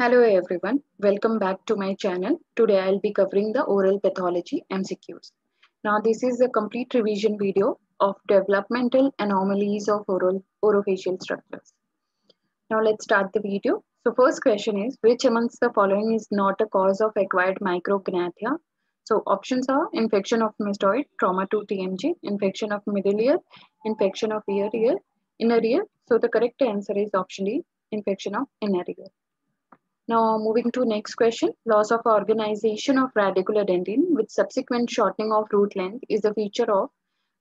Hello everyone, welcome back to my channel. Today I'll be covering the oral pathology MCQs. Now this is a complete revision video of developmental anomalies of oral orofacial structures. Now let's start the video. So first question is, which amongst the following is not a cause of acquired micrognathia? So options are infection of mastoid, trauma to TMJ, infection of middle ear, infection of ear ear, inner ear. So the correct answer is option D, infection of inner ear. Now moving to next question, loss of organization of radicular-dentin with subsequent shortening of root length is a feature of,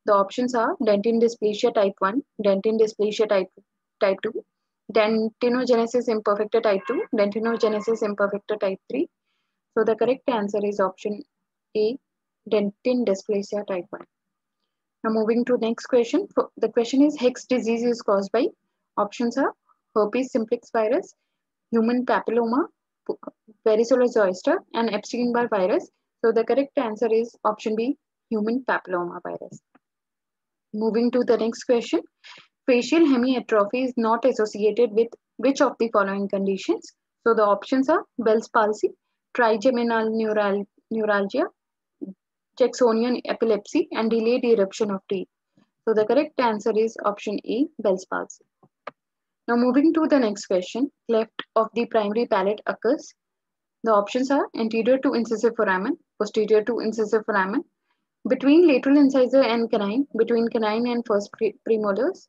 the options are dentin dysplasia type 1, dentin dysplasia type, type 2, dentinogenesis imperfecta type 2, dentinogenesis imperfecta type 3. So the correct answer is option A, dentin dysplasia type 1. Now moving to next question. The question is Heck's disease is caused by, options are herpes simplex virus, human papilloma, varicella zoster, and Epstein-Barr virus. So the correct answer is option B, human papilloma virus. Moving to the next question. Facial hemiatrophy is not associated with which of the following conditions? So the options are Bell's palsy, trigeminal neural, neuralgia, Jacksonian epilepsy, and delayed eruption of teeth. So the correct answer is option A, Bell's palsy. Now moving to the next question, cleft of the primary palate occurs. The options are anterior to incisive foramen, posterior to incisive foramen, between lateral incisor and canine, between canine and first pre premolars.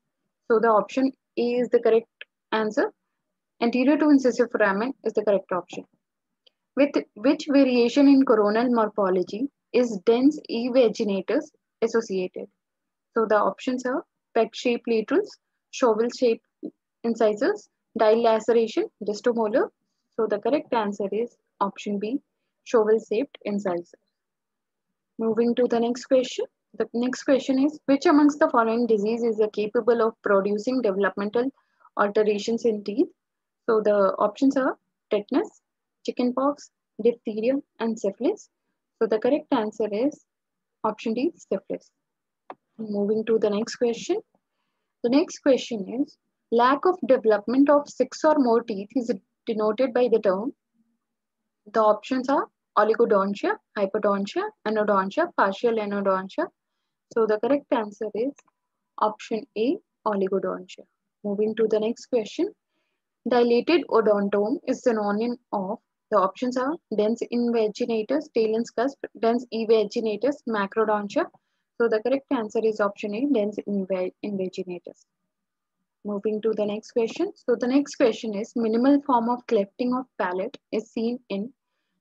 So the option A is the correct answer. Anterior to incisive foramen is the correct option. With which variation in coronal morphology is dense E vaginatus associated? So the options are peg-shaped laterals, shovel-shaped incisors, dilaceration, distomolar. So the correct answer is option B, shovel-shaped incisors. Moving to the next question. The next question is, which amongst the following disease is capable of producing developmental alterations in teeth? So the options are tetanus, chickenpox, diphtheria, and syphilis. So the correct answer is option D, syphilis. Moving to the next question. The next question is, lack of development of six or more teeth is denoted by the term. The options are oligodontia, hypodontia, anodontia, partial anodontia. So the correct answer is option A, oligodontia. Moving to the next question. Dilated odontome is synonym of the options are dens invaginatus, Talon's cusp, dens evaginatus, macrodontia. So the correct answer is option A, dens invaginatus. Moving to the next question. So the next question is minimal form of clefting of palate is seen in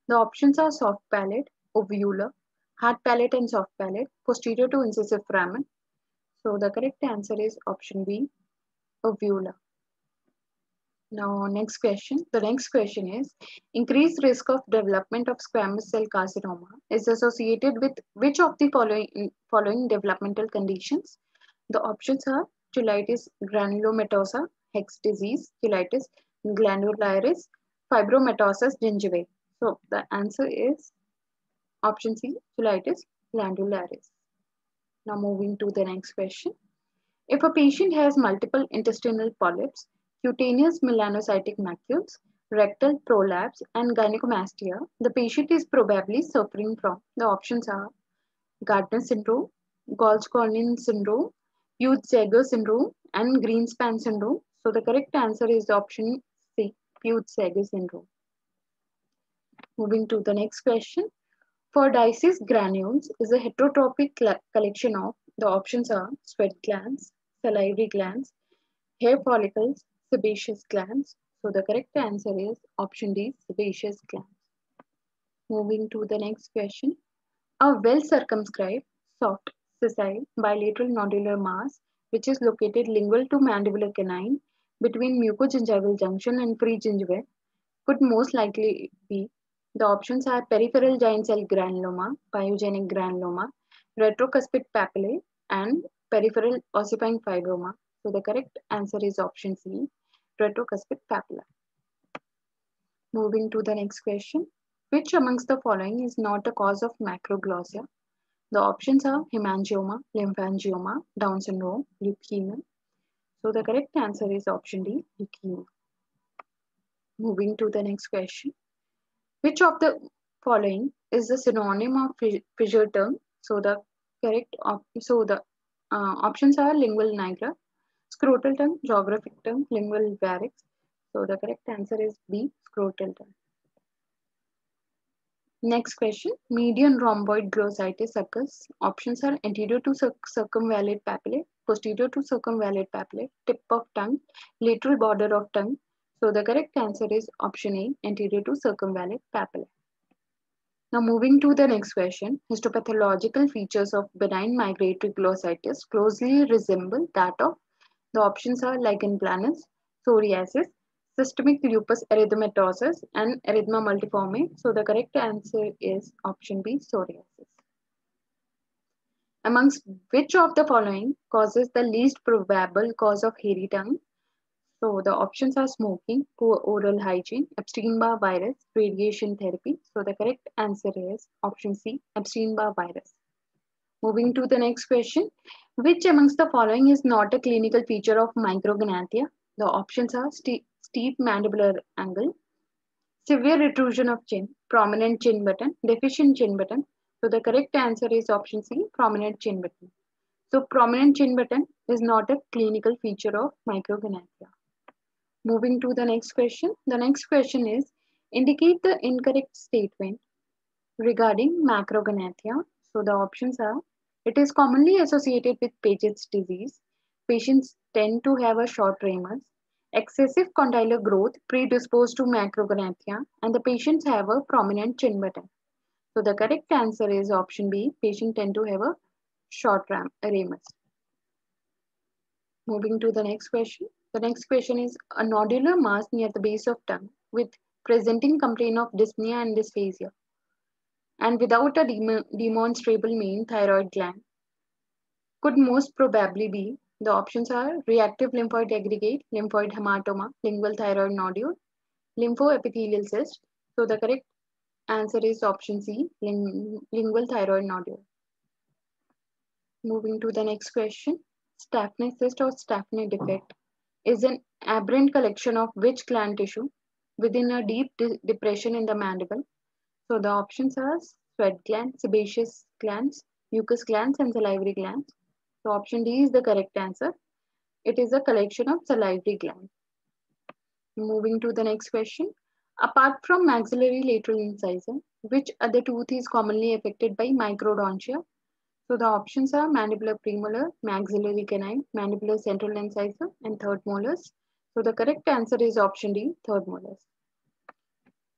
the options are soft palate, uvular, hard palate and soft palate, posterior to incisive foramen. So the correct answer is option B, uvula. Now next question. The next question is increased risk of development of squamous cell carcinoma is associated with which of the following following developmental conditions? The options are cheilitis granulomatosa, Heck's disease, cheilitis glandularis, fibromatosis gingivae. So the answer is option C, cheilitis glandularis. Now moving to the next question. If a patient has multiple intestinal polyps, cutaneous melanocytic macules, rectal prolapse, and gynecomastia, the patient is probably suffering from the options are Gardner syndrome, Goltz-Gorlin syndrome, Peutz-Jeghers syndrome, and Greenspan syndrome. So the correct answer is option C, Peutz-Jeghers syndrome. Moving to the next question. for Fordyce's granules is a heterotopic collection of the options are sweat glands, salivary glands, hair follicles, sebaceous glands. So the correct answer is option D, sebaceous glands. Moving to the next question. A well circumscribed, soft, sessile, bilateral nodular mass, which is located lingual to mandibular canine between mucogingival junction and free gingiva, could most likely be the options are peripheral giant cell granuloma, pyogenic granuloma, retrocuspid papillae, and peripheral ossifying fibroma. So the correct answer is option C, retrocuspid papilla. Moving to the next question. Which amongst the following is not a cause of macroglossia? The options are hemangioma, lymphangioma, Down syndrome, leukemia. So the correct answer is option D, leukemia. Moving to the next question. Which of the following is the synonym of fissure tongue? So the correct op so the uh, options are lingual nigra, scrotal tongue, geographic tongue, lingual varix. So the correct answer is B, scrotal tongue. Next question, median rhomboid glossitis occurs. Options are anterior to circumvallate papillae, posterior to circumvallate papillae, tip of tongue, lateral border of tongue. So the correct answer is option A, anterior to circumvallate papillae. Now moving to the next question, histopathological features of benign migratory glossitis closely resemble that of the options are lichen planus, psoriasis, systemic lupus erythematosus and erythema multiforme. So the correct answer is option B, psoriasis. Amongst which of the following causes the least probable cause of hairy tongue? So the options are smoking, poor oral hygiene, Epstein-Barr virus, radiation therapy. So the correct answer is option C, Epstein-Barr virus. Moving to the next question. Which amongst the following is not a clinical feature of micrognathia? The options are steep mandibular angle, severe retrusion of chin, prominent chin button, deficient chin button. So the correct answer is option C, prominent chin button. So prominent chin button is not a clinical feature of micrognathia. Moving to the next question. The next question is, indicate the incorrect statement regarding macrognathia. So the options are, it is commonly associated with Paget's disease. Patients tend to have a short ramus. Excessive condylar growth predisposed to macrognathia and the patients have a prominent chin button. So the correct answer is option B. Patient tend to have a short ram ramus. Moving to the next question. The next question is a nodular mass near the base of tongue with presenting complaint of dyspnea and dysphagia and without a dem demonstrable main thyroid gland could most probably be the options are reactive lymphoid aggregate, lymphoid hematoma, lingual thyroid nodule, lymphoepithelial cyst. So the correct answer is option C, ling lingual thyroid nodule. Moving to the next question. Stafne cyst or Stafne defect is an aberrant collection of which gland tissue within a deep de depression in the mandible. So the options are sweat gland, sebaceous glands, mucus glands and salivary glands. So option D is the correct answer. It is a collection of salivary glands. Moving to the next question. Apart from maxillary lateral incisor, which other tooth is commonly affected by microdontia? So the options are mandibular premolar, maxillary canine, mandibular central incisor, and third molars. So the correct answer is option D, third molars.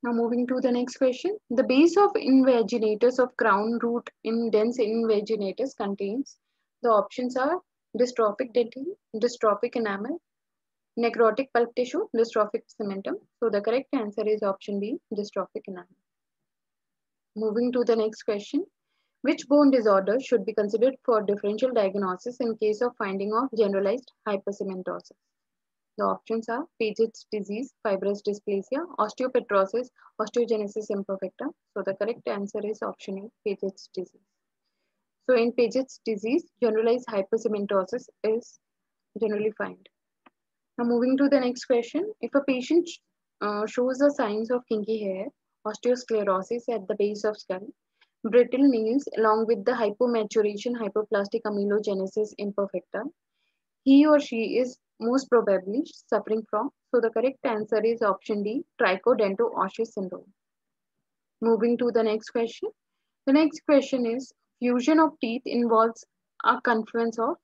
Now moving to the next question. The base of invaginatus of crown root in dens invaginatus contains the options are dystrophic dentin, dystrophic enamel, necrotic pulp tissue, dystrophic cementum. So the correct answer is option B, dystrophic enamel. Moving to the next question. Which bone disorder should be considered for differential diagnosis in case of finding of generalized hypercementosis? The options are Paget's disease, fibrous dysplasia, osteopetrosis, osteogenesis imperfecta. So the correct answer is option A, Paget's disease. So in Paget's disease, generalized hypercementosis is generally found. Now moving to the next question. If a patient uh, shows the signs of kinky hair, osteosclerosis at the base of skull, brittle nails along with the hypomaturation hypoplastic amelogenesis imperfecta, he or she is most probably suffering from. So the correct answer is option D, trichodento-osseous syndrome. Moving to the next question. The next question is fusion of teeth involves a confluence of.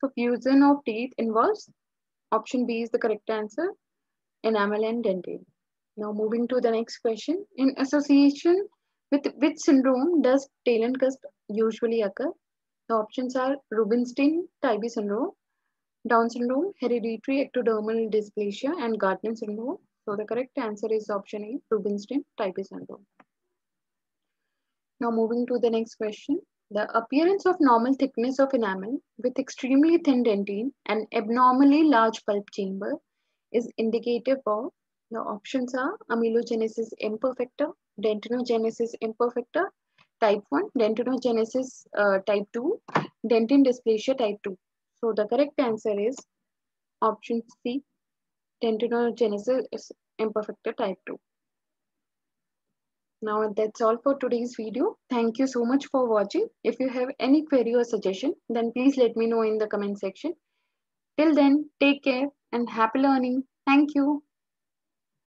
So fusion of teeth involves option B is the correct answer, enamel and dentate. Now moving to the next question. In association with which syndrome does Talon cusp usually occur? The options are Rubinstein-Taybi syndrome, Down syndrome, hereditary ectodermal dysplasia, and Gardner syndrome. So the correct answer is option A, Rubinstein-Taybi syndrome. Now moving to the next question. The appearance of normal thickness of enamel with extremely thin dentine and abnormally large pulp chamber is indicative of the options are amelogenesis imperfecta, dentinogenesis imperfecta, type 1, dentinogenesis uh, type 2, dentin dysplasia type 2. So the correct answer is option C, dentinogenesis imperfecta type 2. Now that's all for today's video. Thank you so much for watching. If you have any query or suggestion, then please let me know in the comment section. Till then, take care and happy learning. Thank you.